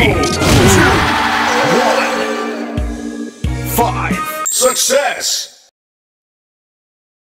Three, two, one, five. Success!